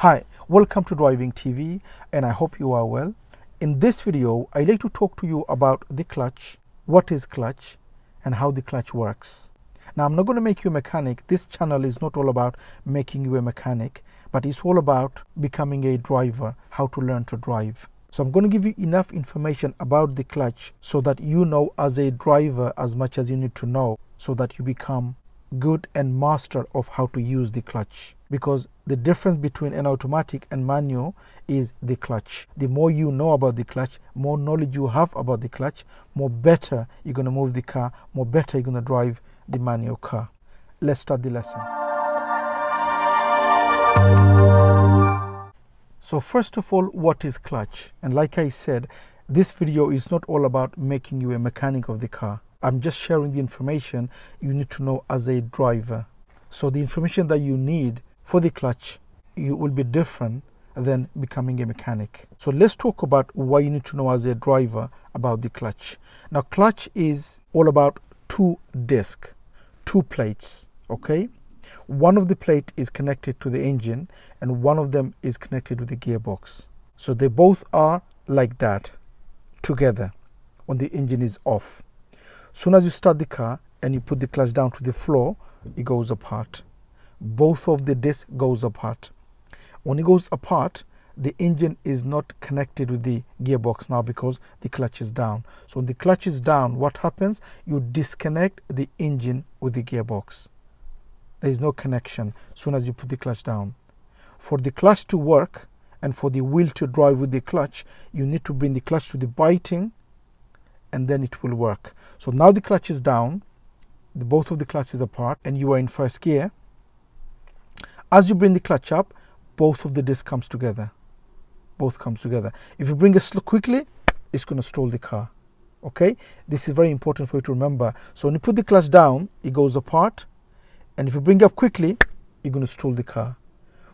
Hi, welcome to Driving TV and I hope you are well. In this video, I like to talk to you about the clutch, what is clutch and how the clutch works. Now, I'm not going to make you a mechanic. This channel is not all about making you a mechanic, but it's all about becoming a driver, how to learn to drive. So I'm going to give you enough information about the clutch so that you know as a driver as much as you need to know so that you become good and master of how to use the clutch. Because the difference between an automatic and manual is the clutch. The more you know about the clutch more knowledge you have about the clutch more better you're going to move the car more better you're going to drive the manual car. Let's start the lesson. So first of all what is clutch? And like i said this video is not all about making you a mechanic of the car I'm just sharing the information you need to know as a driver. So the information that you need for the clutch you will be different than becoming a mechanic. So let's talk about what you need to know as a driver about the clutch. Now clutch is all about two disc, two plates, okay? One of the plate is connected to the engine and one of them is connected with the gearbox. So they both are like that together when the engine is off soon as you start the car and you put the clutch down to the floor it goes apart. Both of the discs goes apart. When it goes apart the engine is not connected with the gearbox now because the clutch is down. So when the clutch is down what happens? You disconnect the engine with the gearbox. There is no connection soon as you put the clutch down. For the clutch to work and for the wheel to drive with the clutch you need to bring the clutch to the biting and then it will work. So now the clutch is down, the, both of the clutches apart, and you are in first gear. As you bring the clutch up, both of the discs comes together. Both comes together. If you bring it slow quickly, it's going to stall the car. Okay, this is very important for you to remember. So when you put the clutch down, it goes apart, and if you bring it up quickly, you're going to stall the car.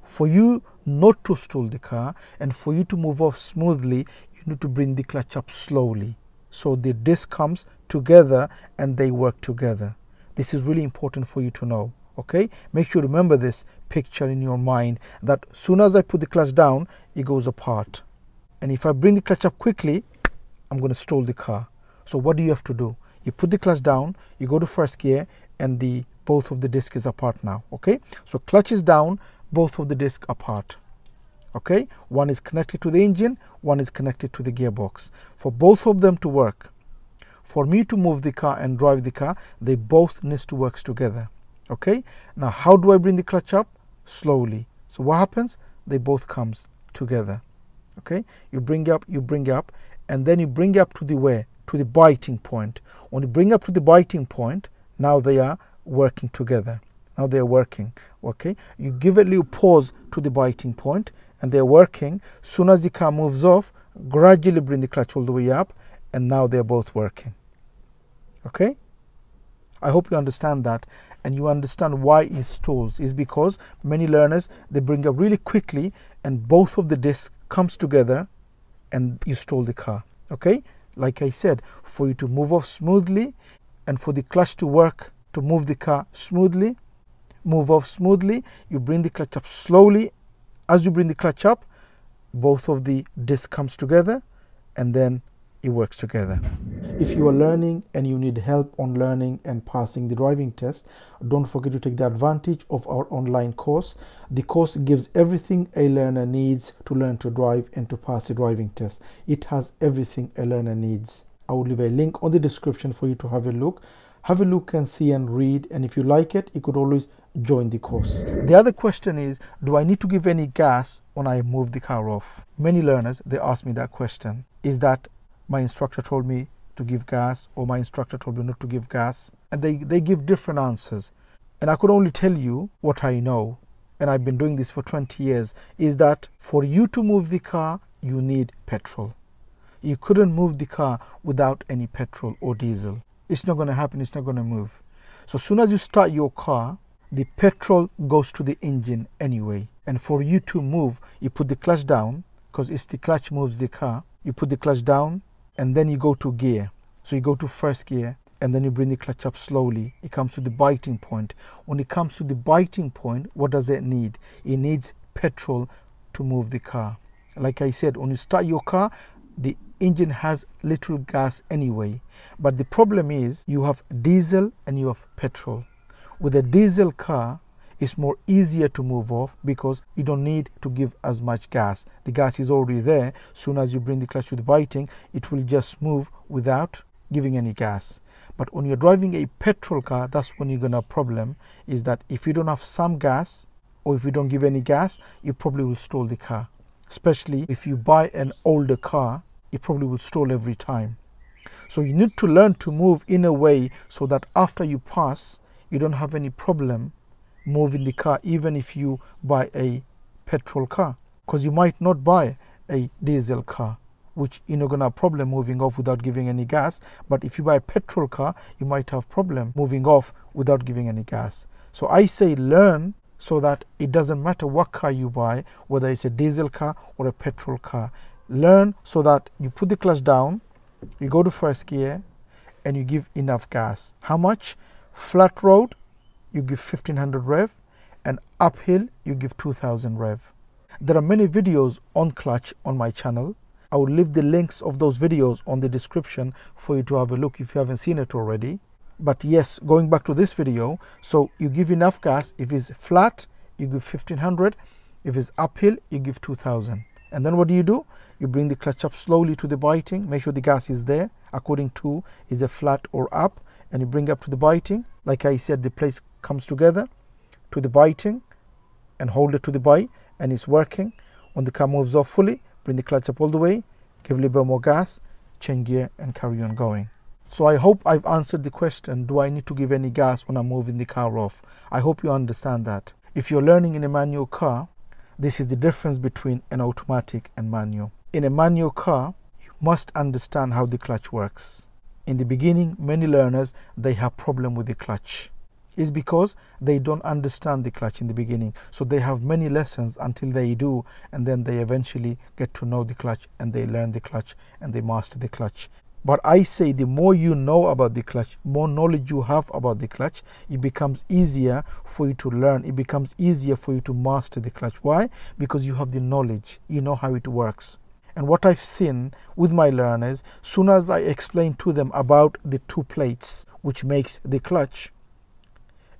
For you not to stall the car and for you to move off smoothly, you need to bring the clutch up slowly so the disc comes together and they work together. This is really important for you to know okay? Make sure you remember this picture in your mind that soon as i put the clutch down it goes apart. And if i bring the clutch up quickly i'm going to stall the car. So what do you have to do? You put the clutch down you go to first gear and the both of the disc is apart now okay? So clutch is down both of the disc apart okay? One is connected to the engine one is connected to the gearbox. For both of them to work for me to move the car and drive the car they both need to work together. Okay? Now how do i bring the clutch up? Slowly. So what happens? They both comes together. Okay? You bring up you bring up and then you bring up to the where to the biting point. When you bring up to the biting point now they are working together now they are working okay you give a little pause to the biting point and they're working. Soon as the car moves off, gradually bring the clutch all the way up, and now they're both working. Okay? I hope you understand that and you understand why it stalls is because many learners they bring up really quickly and both of the discs comes together and you stall the car okay like i said for you to move off smoothly and for the clutch to work to move the car smoothly move off smoothly. You bring the clutch up slowly. As you bring the clutch up both of the discs comes together and then it works together. If you are learning and you need help on learning and passing the driving test don't forget to take the advantage of our online course. The course gives everything a learner needs to learn to drive and to pass the driving test. It has everything a learner needs. I will leave a link on the description for you to have a look. Have a look and see and read and if you like it you could always join the course. The other question is, do I need to give any gas when I move the car off? Many learners, they ask me that question. Is that my instructor told me to give gas or my instructor told me not to give gas? And they, they give different answers. And I could only tell you what I know, and I've been doing this for 20 years, is that for you to move the car, you need petrol. You couldn't move the car without any petrol or diesel. It's not going to happen, it's not going to move. So as soon as you start your car, the petrol goes to the engine anyway. And for you to move, you put the clutch down because it's the clutch moves the car. You put the clutch down and then you go to gear. So you go to first gear and then you bring the clutch up slowly. It comes to the biting point. When it comes to the biting point, what does it need? It needs petrol to move the car. Like I said, when you start your car, the engine has little gas anyway. But the problem is you have diesel and you have petrol. With a diesel car, it's more easier to move off because you don't need to give as much gas. The gas is already there. Soon as you bring the clutch to the biting, it will just move without giving any gas. But when you're driving a petrol car, that's when you're gonna have problem is that if you don't have some gas or if you don't give any gas, you probably will stall the car. Especially if you buy an older car, it probably will stall every time. So you need to learn to move in a way so that after you pass, you don't have any problem moving the car even if you buy a petrol car because you might not buy a diesel car which you're not gonna have problem moving off without giving any gas. But if you buy a petrol car you might have problem moving off without giving any gas. So i say learn so that it doesn't matter what car you buy whether it's a diesel car or a petrol car. Learn so that you put the clutch down you go to first gear and you give enough gas. How much flat road you give 1500 rev and uphill you give 2000 rev there are many videos on clutch on my channel I will leave the links of those videos on the description for you to have a look if you haven't seen it already. But yes, going back to this video, so you give enough gas. If it's flat, you give 1500. If it's uphill, you give 2000. And then what do you do? You bring the clutch up slowly to the biting. Make sure the gas is there according to is it flat or up. And you bring up to the biting. Like I said, the place comes together to the biting and hold it to the bite and it's working. When the car moves off fully, bring the clutch up all the way, give a little bit more gas, change gear and carry on going. So I hope I've answered the question, do I need to give any gas when I'm moving the car off? I hope you understand that. If you're learning in a manual car, this is the difference between an automatic and manual. In a manual car, you must understand how the clutch works. In the beginning, many learners, they have problem with the clutch is because they don't understand the clutch in the beginning. So they have many lessons until they do, and then they eventually get to know the clutch and they learn the clutch and they master the clutch. But I say the more you know about the clutch, more knowledge you have about the clutch, it becomes easier for you to learn. It becomes easier for you to master the clutch. Why? Because you have the knowledge, you know how it works. And what I've seen with my learners, soon as I explain to them about the two plates, which makes the clutch,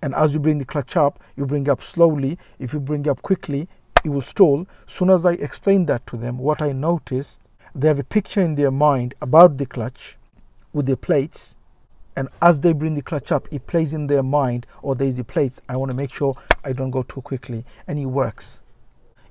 and as you bring the clutch up you bring up slowly. If you bring up quickly it will stall. Soon as i explain that to them what i noticed they have a picture in their mind about the clutch with the plates. And as they bring the clutch up it plays in their mind or oh, there's the plates i want to make sure i don't go too quickly. And it works.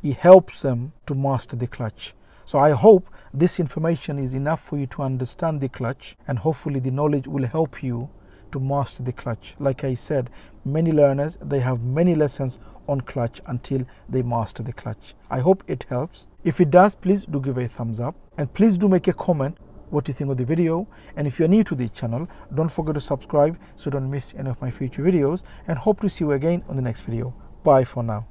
It helps them to master the clutch so i hope this information is enough for you to understand the clutch and hopefully the knowledge will help you to master the clutch. Like I said, many learners, they have many lessons on clutch until they master the clutch. I hope it helps. If it does, please do give a thumbs up and please do make a comment what you think of the video and if you're new to the channel don't forget to subscribe so don't miss any of my future videos and hope to see you again on the next video bye for now